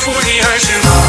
风里还是。